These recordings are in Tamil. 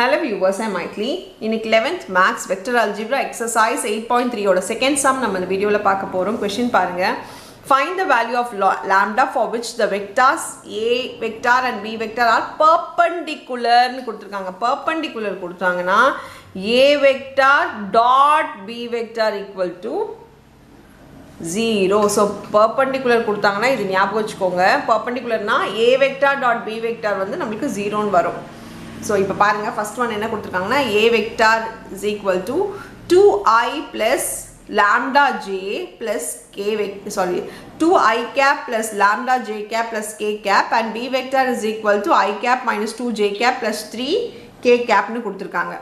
ஹலோ வியூவர்ஸ் ஐ மைக்லி இன்னைக்கு eleventh maths vector algebra exercise eight point த்ரீயோட செகண்ட் சம் நம்ம இந்த வீடியோவில் பார்க்க போகிறோம் கொஷின் பாருங்கள் find the value of lambda for which the vectors a vector and b vector are பர்பண்டிகுலர்னு கொடுத்துருக்காங்க. பர்பண்டிகுலர் கொடுத்தாங்கன்னா a vector dot b vector equal to zero so perpendicular கொடுத்தாங்கன்னா இது ஞாபகம் வச்சுக்கோங்க. பர்பண்டிகுலர்னால் a vector dot b vector வந்து நம்மளுக்கு ஜீரோன்னு வரும். ஸோ இப்போ பாருங்கள் ஃபஸ்ட் ஒன் என்ன கொடுத்துருக்காங்கன்னா a vector is equal to two i plus lambda j plus k vec sorry two i cap plus lambda j cap plus k cap and b vector is equal to i cap minus two j cap plus three k கேப்னு கொடுத்துருக்காங்க.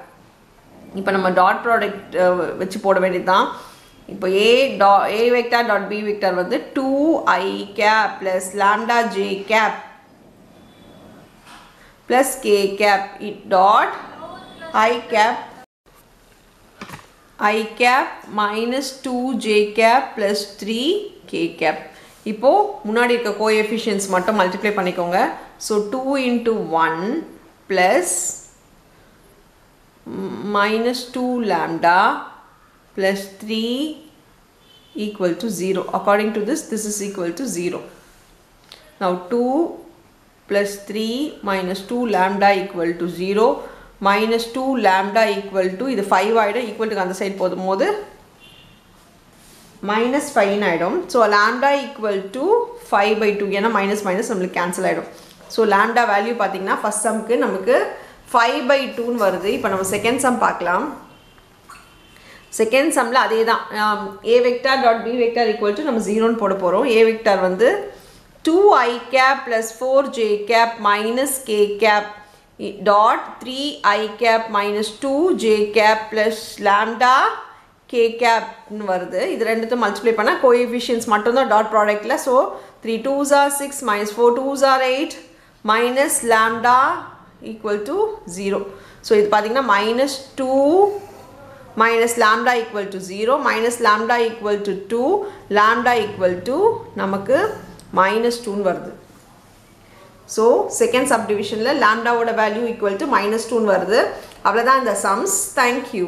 இப்போ நம்ம டாட் ப்ராடக்ட் வச்சு போட வேண்டியது தான் இப்போ ஏ டா a vector dot b vector வந்து two i cap plus lambda j cap plus k cap it dot i cap i cap minus 2 j cap plus 3 k cap. இப்போது முன்னாடி இருக்க கோஎஃபிஷியன்ஸ் மட்டும் மல்டிப்ளை பண்ணிக்கோங்க. So two into one plus minus two lambda plus three equal to zero according to this this is equal to zero now two plus 3 minus 2 lambda equal to 0 minus 2 lambda equal to இது 5 ஆயிடும் equal to அந்த சைடு போதும்போது மைனஸ் ஃபைன் ஆகிடும் so lambda equal to five by two ஏன்னா மைனஸ் மைனஸ் நம்மளுக்கு கேன்சல் ஆகிடும் ஸோ லேம்டா வேல்யூ பார்த்தீங்கன்னா ஃபஸ்ட் சம்க்கு நமக்கு ஃபைவ் பை டூன்னு வருது. இப்போ நம்ம செகண்ட் சம் பார்க்கலாம். செகண்ட் சம்மில் அதே தான் A vector dot B vector equal to நம்ம ஜீரோன்னு போட போகிறோம் ஏ வெக்டார் வந்து two i cap plus four j cap minus k cap dot three i cap minus two j cap plus k கேப்னு வருது. இது ரெண்டுத்தையும் மல்டிப்ளை பண்ணால் கோஎஃபிஷியன்ஸ் மட்டும்தான் dot ப்ராடக்டில் so three twos are six minus four twos are eight minus lambda equal to zero so இது பார்த்தீங்கன்னா minus two minus lambda equal to zero minus lambda equal to two lambda equal to நமக்கு மைனஸ் டூன்னு வருது. ஸோ செகண்ட் சப் டிவிஷனில் லேம்டாவோட வேல்யூ ஈக்குவல் டு மைனஸ் டூன்னு வருது. அவ்வளோதான் இந்த சம்ஸ் தேங்க்யூ